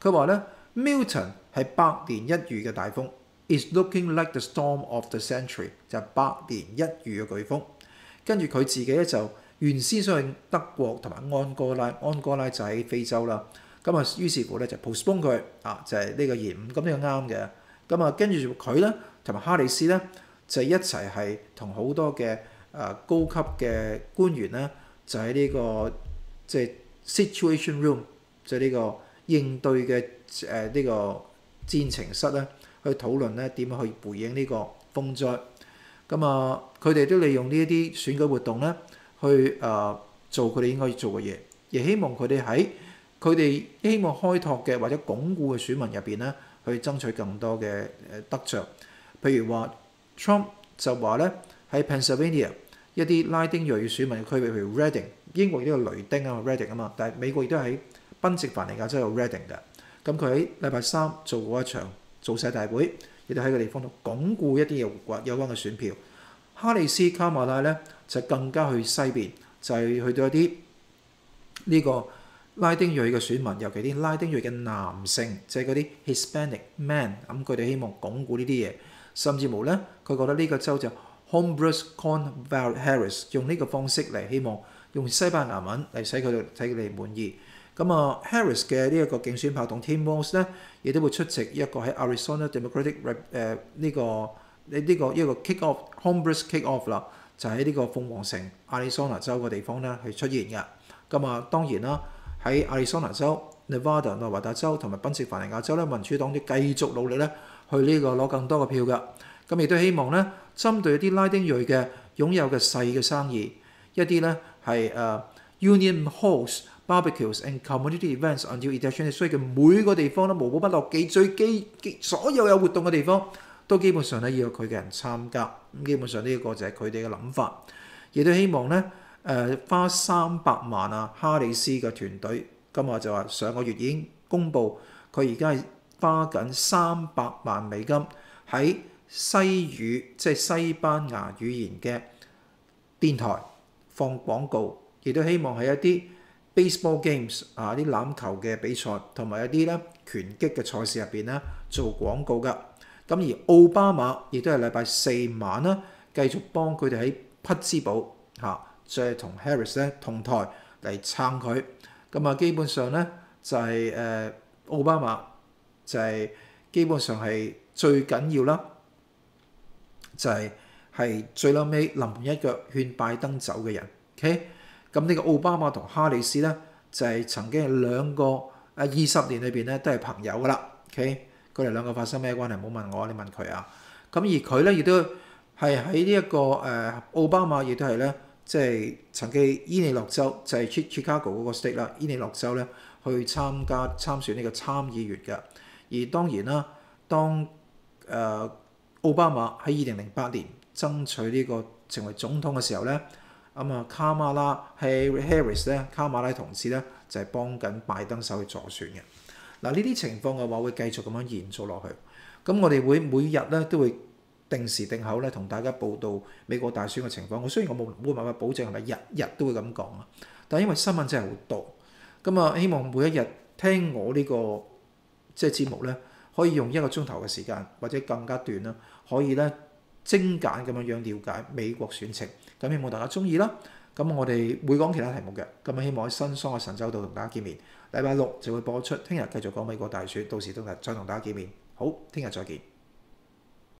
佢話咧 Milton 係百年一遇嘅大風，is looking like the storm of the century 就係百年一遇嘅颶風。跟住佢自己咧就原先想去德國同埋安哥拉，安哥拉就喺非洲啦。咁啊，於是乎咧就 postpone 佢啊，就係呢個延誤，咁呢個啱嘅。咁啊，跟住佢咧同埋哈里斯咧就一齊係同好多嘅誒高級嘅官員咧，就喺呢個即係 situation room，即係呢個應對嘅誒呢個戰情室咧，去討論咧點樣去回應呢個風災。咁啊，佢哋都利用呢一啲選舉活動咧，去誒做佢哋應該要做嘅嘢，亦希望佢哋喺佢哋希望開拓嘅或者鞏固嘅選民入邊咧，去爭取更多嘅誒得着。譬如話，Trump 就話咧喺 Pennsylvania 一啲拉丁裔選民嘅區域，譬如 Reading，英國亦都有雷丁啊，Reading 啊嘛，但係美國亦都喺賓夕凡尼亞州有 Reading 嘅。咁佢喺禮拜三做過一場造勢大會，亦都喺個地方度鞏固一啲有有關嘅選票。哈里斯卡馬拉咧就更加去西邊，就係、去到一啲呢個拉丁裔嘅選民，尤其啲拉丁裔嘅男性，即係嗰啲 Hispanic man，咁佢哋希望鞏固呢啲嘢，甚至乎咧佢覺得呢個州就 Hombres con Val Harris，用呢個方式嚟希望用西班牙文嚟使佢哋睇佢哋滿意。咁啊，Harris 嘅呢一個競選拍檔 Tim Walz 咧，亦都會出席一個喺 Arizona Democratic 誒、呃、呢、這個呢呢、個一個 kick off Hombres kick off 啦，就喺呢個鳳凰城 Arizona 州嘅地方咧去出現嘅。咁啊，當然啦，喺亞利桑那州、Nevada 內華達州同埋賓夕凡尼亞州咧，民主黨都繼續努力咧去呢個攞更多嘅票㗎。咁亦都希望咧，針對一啲拉丁裔嘅擁有嘅細嘅生意，一啲咧係誒 Union Halls。barbecues and community events until election，所以佢每個地方都無寶不落記最基所有有活動嘅地方都基本上咧要有佢嘅人參加。咁基本上呢一個就係佢哋嘅諗法，亦都希望咧誒、花三百萬啊哈里斯嘅團隊，今日就話上個月已經公布佢而家係花緊三百萬美金喺西語即係西班牙語言嘅電台放廣告，亦都希望係一啲。Baseball games 啊，啲籃球嘅比賽同埋一啲咧拳擊嘅賽事入邊咧做廣告㗎。咁而奧巴馬亦都係禮拜四晚啦，繼續幫佢哋喺匹茲堡嚇，再、啊、同 Harris 咧同台嚟撐佢。咁啊，基本上咧就係、是、誒、奧巴馬就係基本上係最緊要啦，就係、是、係最撚尾臨門一腳勸拜登走嘅人。OK。咁呢個奧巴馬同哈里斯咧，就係、曾經係兩個誒二十年裏邊咧都係朋友噶啦。OK，佢哋兩個發生咩關係？唔好問我，你問佢啊。咁而佢咧亦都係喺呢一個誒、奧巴馬亦都係咧，即、係、曾經伊利諾州就係 Chicago 嗰個 state 啦，伊利諾州咧去參加參選呢個參議員嘅。而當然啦，當誒、呃、奧巴馬喺二零零八年爭取呢個成為總統嘅時候咧。咁啊，卡馬拉係 Harris 咧，卡馬拉同志咧就係幫緊拜登手去助選嘅。嗱，呢啲情況嘅話會繼續咁樣延續落去。咁我哋會每日咧都會定時定候咧同大家報道美國大選嘅情況。我雖然我冇冇辦法保證係咪日日都會咁講啊，但係因為新聞真係好多，咁啊希望每一日聽我呢個即係節目咧，可以用一個鐘頭嘅時間或者更加短啦，可以咧精簡咁樣樣了解美國選情。咁希望大家中意啦。咁我哋會講其他題目嘅。咁希望喺新桑嘅神州度同大家見面。禮拜六就會播出，聽日繼續講美國大選，到時都係再同大家見面。好，聽日再見。